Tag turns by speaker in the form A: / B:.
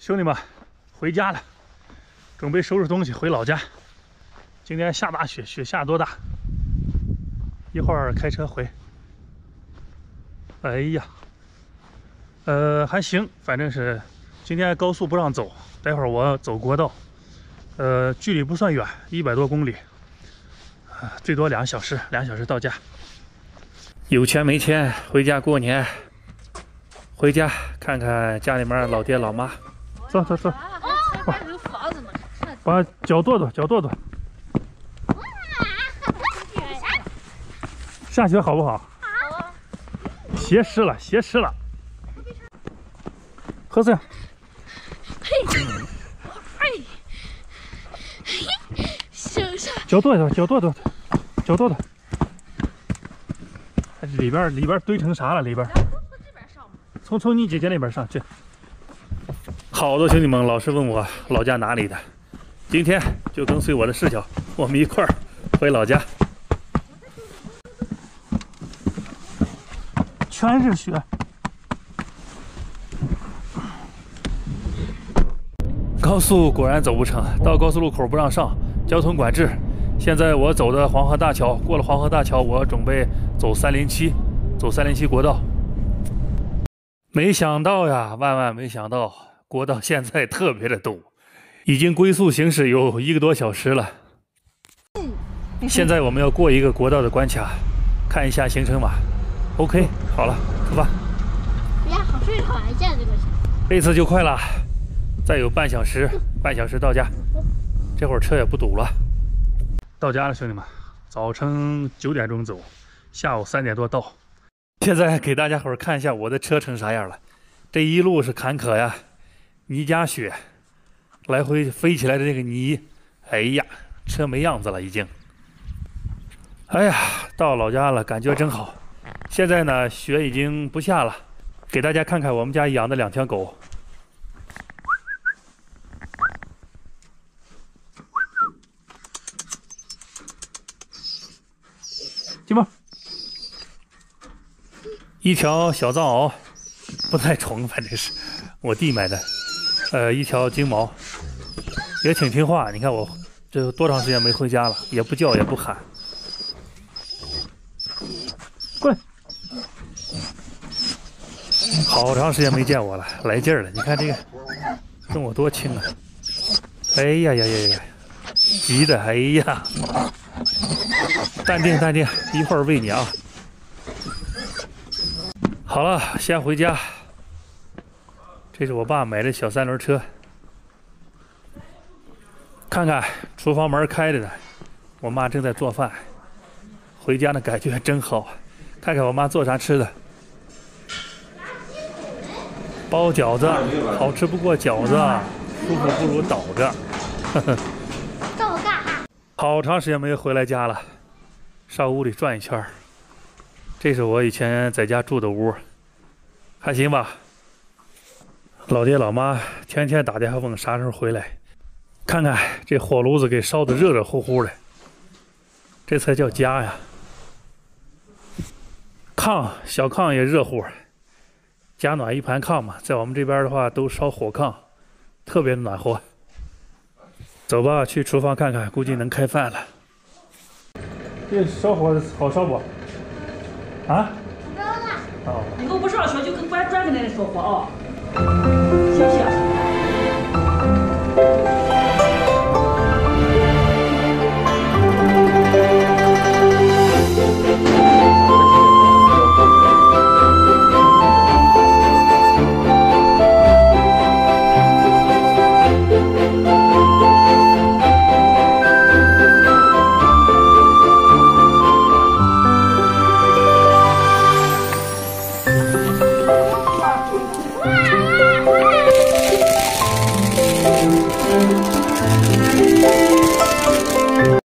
A: 兄弟们，回家了，准备收拾东西回老家。今天下大雪，雪下多大？一会儿开车回。哎呀，呃，还行，反正是今天高速不让走，待会儿我走国道。呃，距离不算远，一百多公里，最多两小时，两小时到家。有钱没钱，回家过年。回家看看家里面老爹老妈。走走走，把脚跺跺，脚跺跺。下雪好不好？好。鞋湿了，鞋湿了。喝水。嘿，哎，脚跺跺，脚跺跺，脚跺跺。里边里边堆成啥了？里边。从从你姐姐那边上去。好多兄弟们老是问我老家哪里的，今天就跟随我的视角，我们一块儿回老家。全是雪。高速果然走不成，到高速路口不让上，交通管制。现在我走的黄河大桥，过了黄河大桥，我准备走三零七，走三零七国道。没想到呀，万万没想到，国道现在特别的堵，已经龟速行驶有一个多小时了。现在我们要过一个国道的关卡，看一下行程码。OK，好了，出发。
B: 呀，好顺好来见这个
A: 这次就快了，再有半小时，半小时到家。这会儿车也不堵了。到家了，兄弟们，早晨九点钟走，下午三点多到。现在给大家伙看一下我的车成啥样了。这一路是坎坷呀，泥加雪，来回飞起来的那个泥，哎呀，车没样子了已经。哎呀，到老家了，感觉真好。现在呢，雪已经不下了，给大家看看我们家养的两条狗。进吧。一条小藏獒，不太宠，反正是我弟买的。呃，一条金毛，也挺听话。你看我这多长时间没回家了，也不叫也不喊。过来。好长时间没见我了，来劲儿了。你看这个，跟我多亲啊！哎呀呀呀呀，急的，哎呀！淡定淡定，一会儿喂你啊。好了，先回家。这是我爸买的小三轮车，看看厨房门开着呢，我妈正在做饭。回家的感觉真好，看看我妈做啥吃的。包饺子，好吃不过饺子，舒服不如倒着。呵呵。好长时间没有回来家了，上屋里转一圈这是我以前在家住的屋，还行吧。老爹老妈天天打电话问啥时候回来，看看这火炉子给烧的热热乎乎的，这才叫家呀。炕小炕也热乎。家暖一盘炕嘛，在我们这边的话都烧火炕，特别暖和。走吧，去厨房看看，估计能开饭了。这烧火好烧不？啊？
C: 不烧了。哦。以后不上学就跟关砖跟那里说话啊。谢谢。